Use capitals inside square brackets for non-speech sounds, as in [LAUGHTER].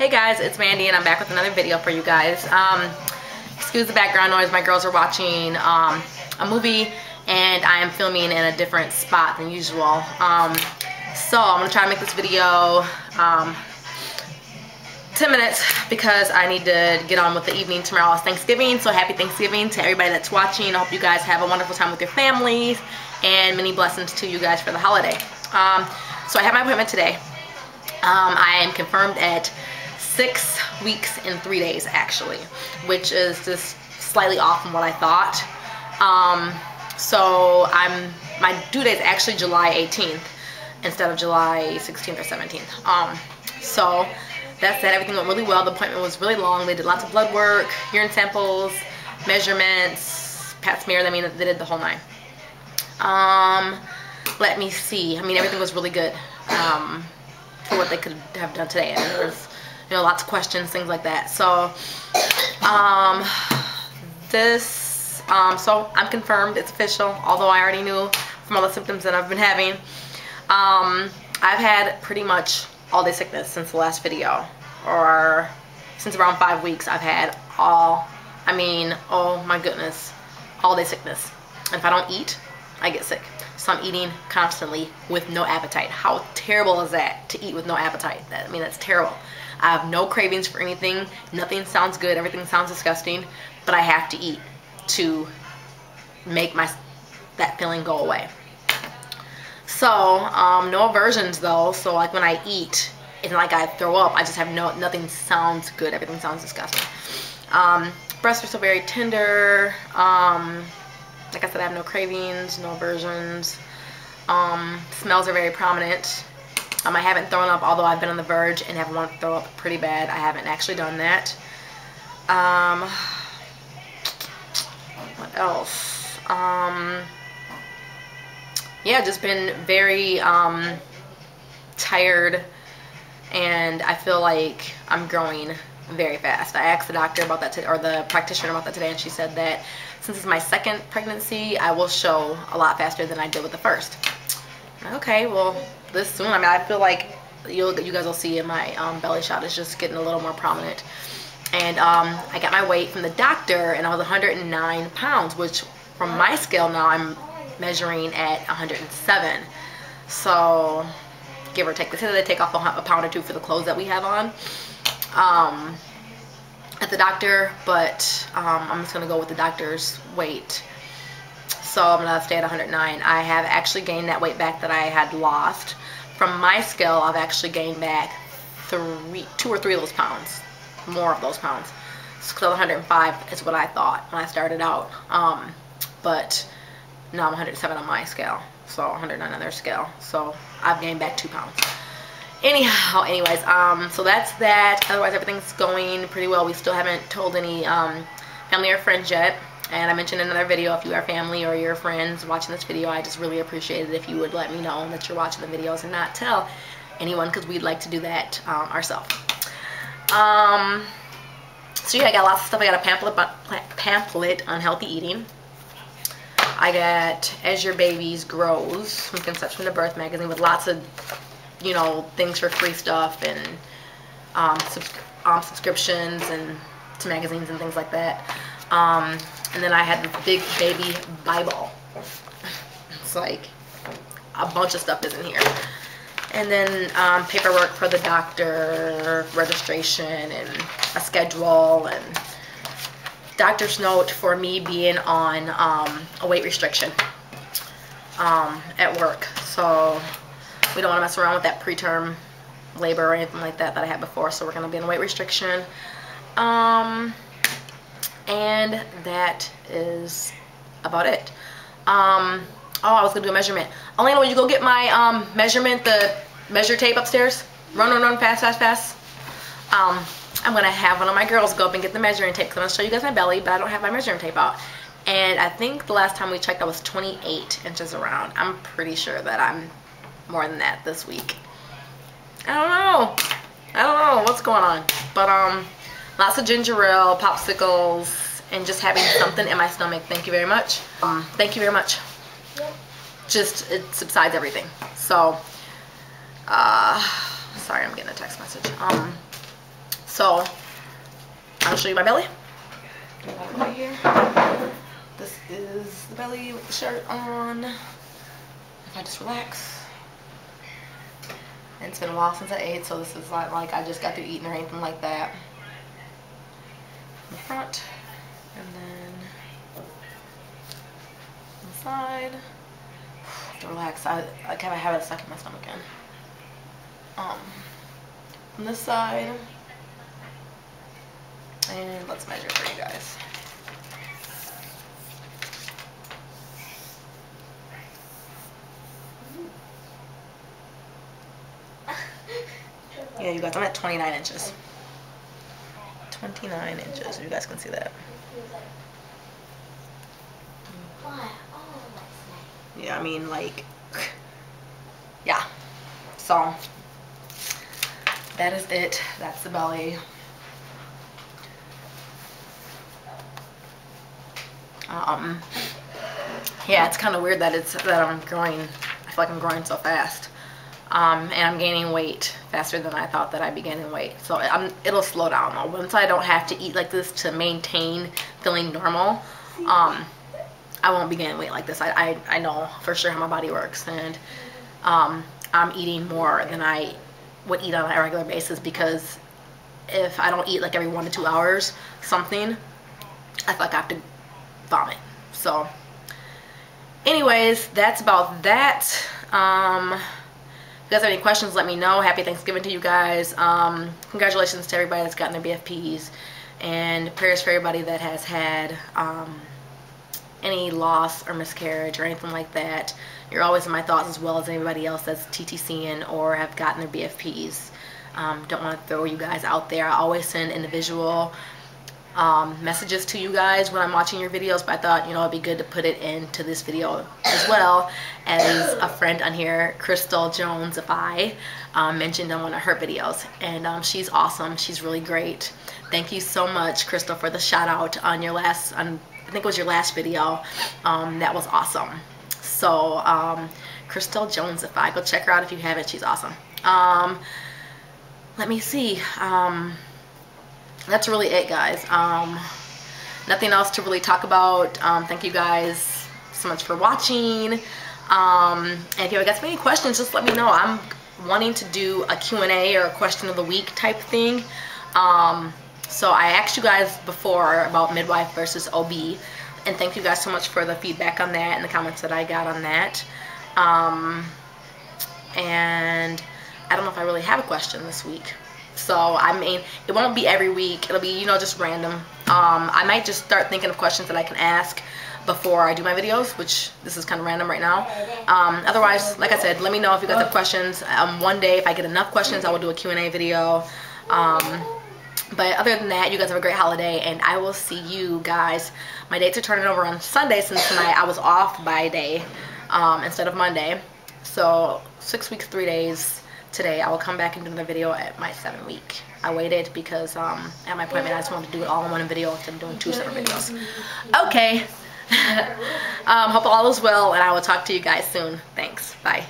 Hey guys, it's Mandi and I'm back with another video for you guys. Um, excuse the background noise, my girls are watching um, a movie and I am filming in a different spot than usual. Um, so I'm going to try to make this video um, 10 minutes because I need to get on with the evening. Tomorrow is Thanksgiving, so happy Thanksgiving to everybody that's watching. I hope you guys have a wonderful time with your families and many blessings to you guys for the holiday. Um, so I have my appointment today. Um, I am confirmed at six weeks and three days actually, which is just slightly off from what I thought. Um, so I'm my due date is actually July 18th instead of July 16th or 17th. Um, so that said, Everything went really well. The appointment was really long. They did lots of blood work, urine samples, measurements, pap smear. I mean, they did the whole nine. Um, let me see. I mean, everything was really good um, for what they could have done today. And was you know, lots of questions, things like that. So, um, this, um, so I'm confirmed, it's official, although I already knew from all the symptoms that I've been having. Um, I've had pretty much all day sickness since the last video, or since around five weeks, I've had all, I mean, oh my goodness, all day sickness. If I don't eat, I get sick. So I'm eating constantly with no appetite. How terrible is that to eat with no appetite? That, I mean, that's terrible. I have no cravings for anything. Nothing sounds good. Everything sounds disgusting. But I have to eat to make my that feeling go away. So, um, no aversions though. So like when I eat, it's like I throw up. I just have no, nothing sounds good. Everything sounds disgusting. Um, breasts are still very tender. Um, like I said, I have no cravings, no aversions. Um, smells are very prominent. Um, I haven't thrown up, although I've been on the verge and have wanted to throw up pretty bad. I haven't actually done that. Um, what else? Um, yeah, just been very um, tired and I feel like I'm growing very fast. I asked the doctor about that, or the practitioner about that today, and she said that since it's my second pregnancy, I will show a lot faster than I did with the first. Okay, well, this soon. I mean, I feel like you'll, you guys will see in my um, belly shot is just getting a little more prominent. And um, I got my weight from the doctor, and I was 109 pounds, which from my scale now I'm measuring at 107. So, give or take. They say they take off a, pound or two for the clothes that we have on. Um, at the doctor, but um, I'm just going to go with the doctor's weight. So I'm going to stay at 109. I have actually gained that weight back that I had lost. From my scale, I've actually gained back three, two or three of those pounds. More of those pounds. So 105 is what I thought when I started out. Um, but now I'm 107 on my scale. So 109 on their scale. So I've gained back two pounds anyhow anyways um so that's that. Otherwise everything's going pretty well. We still haven't told any um family or friends yet. And I mentioned in another video if you are family or your friends watching this video I just really appreciate it if you would let me know that you're watching the videos and not tell anyone because we'd like to do that um, ourselves. Um so yeah I got lots of stuff. I got a pamphlet pamphlet on healthy eating. I got As Your Babies Grows from Conception to Birth magazine with lots of you know, things for free stuff and um, subs um, subscriptions and to magazines and things like that. Um, and then I had the big baby Bible. It's like a bunch of stuff is in here. And then um, paperwork for the doctor, registration, and a schedule, and doctor's note for me being on um, a weight restriction um, at work. So we don't want to mess around with that preterm labor or anything like that that I had before. So we're going to be in weight restriction. Um, and that is about it. Um, oh, I was going to do a measurement. Elena, will you go get my um, measurement, the measure tape upstairs? Run, run, run, fast, fast, fast. Um, I'm going to have one of my girls go up and get the measuring tape because I'm going to show you guys my belly, but I don't have my measuring tape out. And I think the last time we checked I was 28 inches around. I'm pretty sure that I'm more than that this week. I don't know. I don't know what's going on. But um, lots of ginger ale, popsicles, and just having something in my stomach. Thank you very much. Um, thank you very much. Just, it subsides everything. So, uh, sorry, I'm getting a text message. Um, So I'll show you my belly. Right here. This is the belly with the shirt on. If I just relax. It's been a while since I ate, so this is not like I just got through eating or anything like that. In the front, and then the side. To [SIGHS] relax. I, I kind of have it stuck in my stomach again. Um, on this side. And let's measure for you guys. Yeah, you guys, I'm at 29 inches. 29 inches, you guys can see that. Yeah, I mean, like, [LAUGHS] yeah. So, that is it. That's the belly. Um, yeah, it's kind of weird that it's that I'm growing. I feel like I'm growing so fast. Um, and I'm gaining weight faster than I thought that I'd be gaining weight. So I'm, it'll slow down though. Once I don't have to eat like this to maintain feeling normal, um, I won't be gaining weight like this. I, I, I know for sure how my body works and um, I'm eating more than I would eat on a regular basis because if I don't eat like every one to two hours something, I feel like I have to vomit. So anyways, that's about that. Um, you guys have any questions, let me know. Happy Thanksgiving to you guys. Um, congratulations to everybody that's gotten their BFPs. And prayers for everybody that has had um, any loss or miscarriage or anything like that. You're always in my thoughts as well as anybody else that's TTCing or have gotten their BFPs. Um, don't want to throw you guys out there. I always send individual um, messages to you guys when I'm watching your videos, but I thought, you know, it'd be good to put it into this video as well as a friend on here, Crystal Jones, if I um, mentioned on one of her videos. And um, she's awesome. She's really great. Thank you so much, Crystal, for the shout out on your last, on, I think it was your last video. Um, that was awesome. So, um, Crystal Jones, if I go check her out if you haven't, she's awesome. Um, let me see. That's really it guys. Um, nothing else to really talk about. Um, thank you guys so much for watching. Um, and if you guys have any questions just let me know. I'm wanting to do a Q&A or a question of the week type thing. Um, so I asked you guys before about midwife versus OB and thank you guys so much for the feedback on that and the comments that I got on that. Um, and I don't know if I really have a question this week so I mean it won't be every week. It'll be you know just random. Um, I might just start thinking of questions that I can ask before I do my videos which this is kind of random right now. Um, otherwise like I said let me know if you guys have questions. Um, one day if I get enough questions I will do a Q&A video. Um, but other than that you guys have a great holiday and I will see you guys. My dates are turning over on Sunday since tonight I was off by day um, instead of Monday. So six weeks three days today I will come back and do another video at my seven week. I waited because um, at my appointment I just wanted to do it all in one video instead of doing two separate videos. Okay. [LAUGHS] um, hope all is well and I will talk to you guys soon. Thanks. Bye.